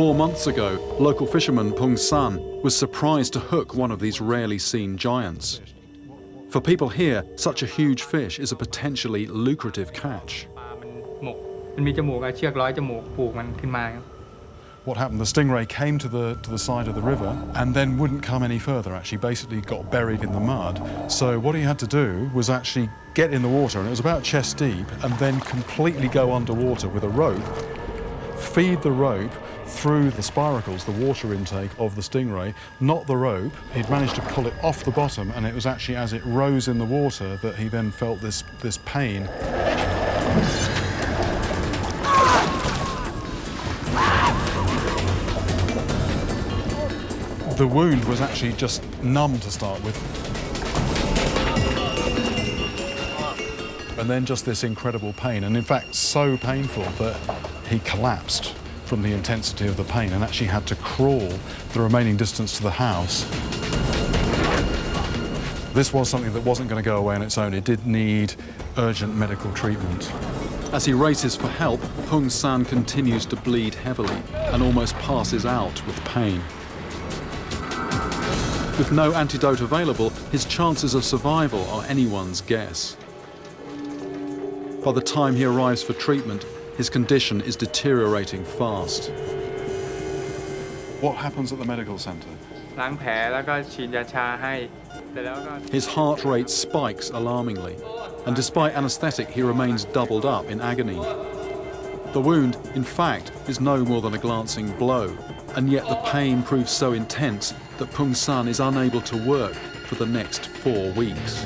Four months ago, local fisherman Pung San was surprised to hook one of these rarely seen giants. For people here, such a huge fish is a potentially lucrative catch. What happened, the stingray came to the, to the side of the river and then wouldn't come any further, actually, basically got buried in the mud. So what he had to do was actually get in the water, and it was about chest deep, and then completely go underwater with a rope, feed the rope through the spiracles, the water intake of the stingray, not the rope. He'd managed to pull it off the bottom, and it was actually as it rose in the water that he then felt this this pain. The wound was actually just numb to start with. And then just this incredible pain, and in fact, so painful that he collapsed from the intensity of the pain and actually had to crawl the remaining distance to the house. This was something that wasn't going to go away on its own. It did need urgent medical treatment. As he races for help, Pung San continues to bleed heavily and almost passes out with pain. With no antidote available, his chances of survival are anyone's guess. By the time he arrives for treatment, his condition is deteriorating fast. What happens at the medical centre? His heart rate spikes alarmingly, and despite anaesthetic, he remains doubled up in agony. The wound, in fact, is no more than a glancing blow, and yet the pain proves so intense that Pung San is unable to work for the next four weeks.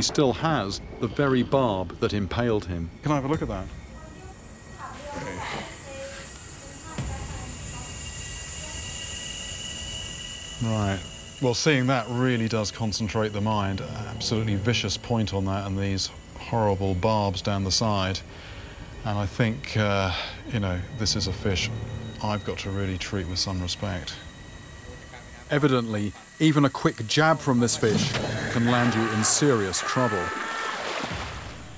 He still has the very barb that impaled him. Can I have a look at that? Right. Well, seeing that really does concentrate the mind. Absolutely vicious point on that, and these horrible barbs down the side. And I think, uh, you know, this is a fish I've got to really treat with some respect. Evidently, even a quick jab from this fish can land you in serious trouble.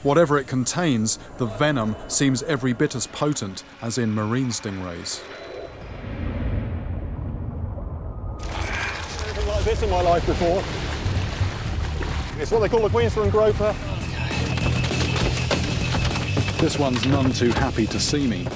Whatever it contains, the venom seems every bit as potent as in marine stingrays. anything like this in my life before. It's what they call a Queensland groper. This one's none too happy to see me.